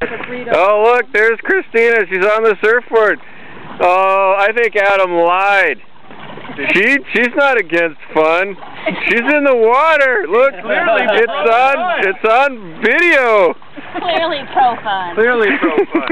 Oh, look, there's Christina. She's on the surfboard. Oh, I think Adam lied. She she's not against fun. She's in the water. Look, clearly it's on it's on video. Clearly pro fun. Clearly pro fun.